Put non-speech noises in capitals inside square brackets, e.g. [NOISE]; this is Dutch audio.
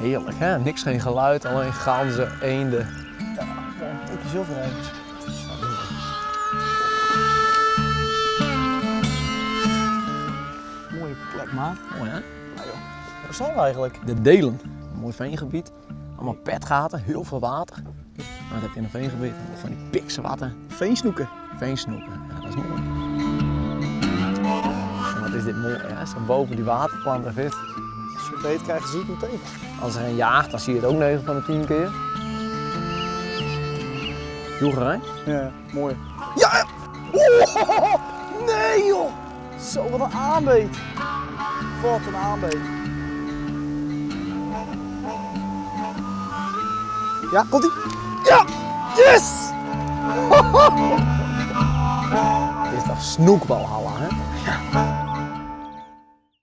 Heerlijk hè, niks geen geluid, alleen ganzen, eenden. Ja, een tikje zilverheen. Mooie plek, maat. Mooi hè? Ja, joh. Waar zijn we eigenlijk? De Delen, een mooi veengebied. Allemaal petgaten, heel veel water. Maar dat heb je in een veengebied, van die pikse water, Veensnoeken. veensnoeken. Ja, dat is mooi. En wat is dit mooi hè, zo boven die waterplanten vis. Je het beet krijgt, zie je het meteen. Als er een jaagt, dan zie je het ook 9 van de 10 keer. Joegerij? Ja, mooi. Ja! Oh, nee joh! Zo, wat een aanbeet. Wat een aanbeet. Ja, komt ie? Ja! Yes! [LAUGHS] Dit is toch snoekbalhalla hè?